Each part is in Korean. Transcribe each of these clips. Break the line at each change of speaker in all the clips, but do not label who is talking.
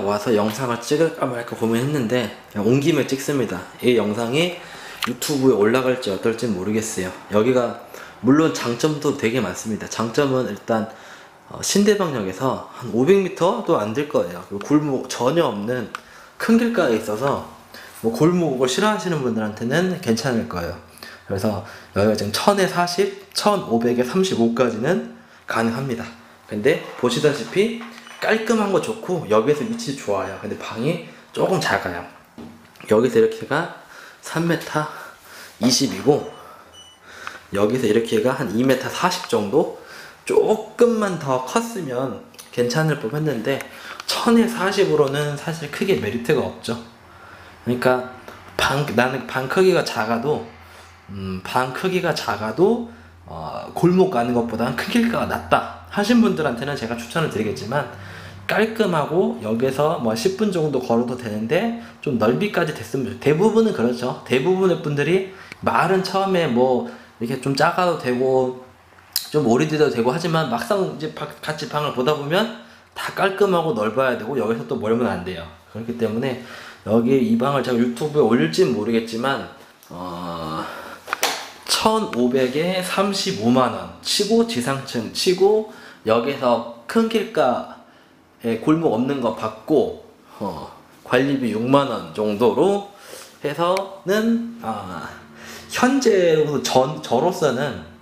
와서 영상을 찍을까 말까 고민했는데 온 김에 찍습니다. 이 영상이 유튜브에 올라갈지 어떨지 모르겠어요. 여기가 물론 장점도 되게 많습니다. 장점은 일단 어, 신대방역에서 한 500m도 안 될 거예요. 골목 전혀 없는 큰 길가에 있어서 뭐 골목을 싫어하시는 분들한테는 괜찮을 거예요. 그래서 여기가 지금 1000에 40, 1500에 35까지는 가능합니다. 근데 보시다시피 깔끔한 거 좋고 여기서 위치 좋아요. 근데 방이 조금 작아요. 여기서 이렇게가 3m 20이고 여기서 이렇게가 한 2m 40 정도 조금만 더 컸으면 괜찮을 법 했는데 1000에 40으로는 사실 크게 메리트가 없죠. 그러니까 방 나는 방 크기가 작아도 음, 방 크기가 작아도 어, 골목 가는 것보다는 큰 길가가 낫다 하신 분들한테는 제가 추천을 드리겠지만 깔끔하고 여기서 뭐 10분 정도 걸어도 되는데 좀 넓이까지 됐으면 좋- 대부분은 그렇죠 대부분의 분들이 말은 처음에 뭐 이렇게 좀 작아도 되고 좀 오리지도 되고 하지만 막상 이제 바- 같이 방을 보다 보면 다 깔끔하고 넓어야 되고 여기서 또 멀면 안 돼요. 그렇기 때문에 여기 이 방을 제가 유튜브에 올릴진 모르겠지만 어 1,500에 35만 원 치고 지상층 치고 여기서 큰 길가 에 골목 없는 거 받고 어, 관리비 6만 원 정도로 해서는 아, 현재로 전 저로서는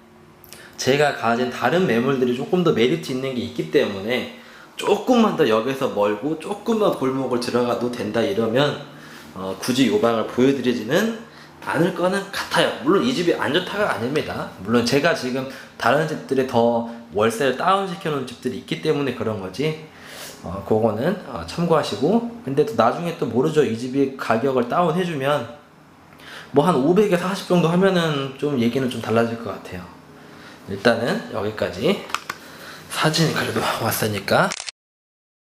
제가 가진 다른 매물들이 조금 더 메리트 있는 게 있기 때문에 조금만 더 여기서 멀고 조금만 골목을 들어가도 된다 이러면 어, 굳이 요 방을 보여드리지는 않을 거는 같아요. 물론 이 집이 안 좋다가 아닙니다. 물론 제가 지금 다른 집들에 더 월세를 다운시켜 놓은 집들이 있기 때문에 그런 거지. 어, 그거는 어, 참고하시고 근데 또 나중에 또 모르죠. 이 집이 가격을 다운해주면 뭐 한 500에 40 정도 하면은 좀 얘기는 좀 달라질 것 같아요. 일단은 여기까지 사진이 그래도 왔으니까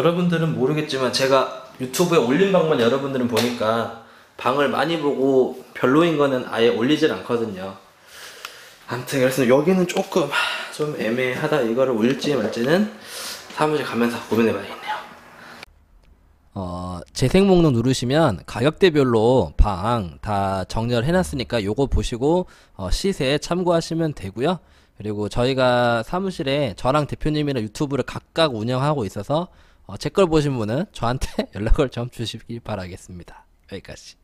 여러분들은 모르겠지만 제가 유튜브에 올린 방만 여러분들은 보니까 방을 많이 보고 별로인 거는 아예 올리질 않거든요. 아무튼 그래서 여기는 조금 하, 좀 애매하다 이거를 올릴지 말지는 사무실 가면서 고민해 봐야겠네요.
어, 재생 목록 누르시면 가격대별로 방 다 정렬 해놨으니까 요거 보시고 어, 시세 참고하시면 되고요. 그리고 저희가 사무실에 저랑 대표님이랑 유튜브를 각각 운영하고 있어서 어, 제 걸 보신 분은 저한테 연락을 좀 주시길 바라겠습니다. 여기까지.